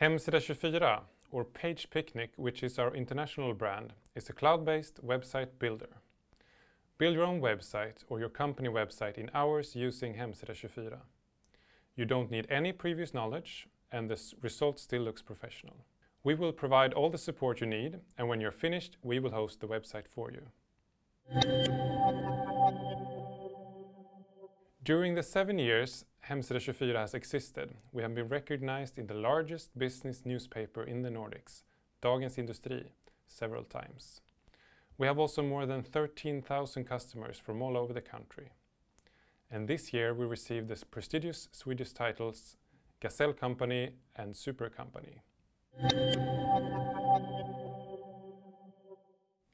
Hemsida 24, or Page Picnic, which is our international brand, is a cloud-based website builder. Build your own website or your company website in hours using Hemsida 24. You don't need any previous knowledge and the result still looks professional. We will provide all the support you need and when you're finished, we will host the website for you. During the seven years Hemsida 24 has existed, we have been recognized in the largest business newspaper in the Nordics, Dagens Industri, several times. We have also more than 13,000 customers from all over the country. And this year we received the prestigious Swedish titles Gazelle Company and Super Company.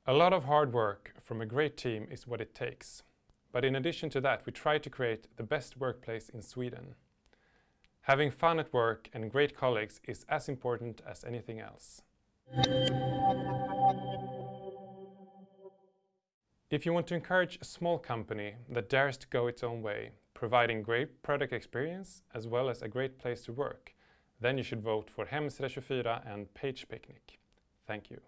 A lot of hard work from a great team is what it takes. But in addition to that, we try to create the best workplace in Sweden. Having fun at work and great colleagues is as important as anything else. If you want to encourage a small company that dares to go its own way, providing great product experience as well as a great place to work, then you should vote for Hemsida 24 and Page Picnic. Thank you.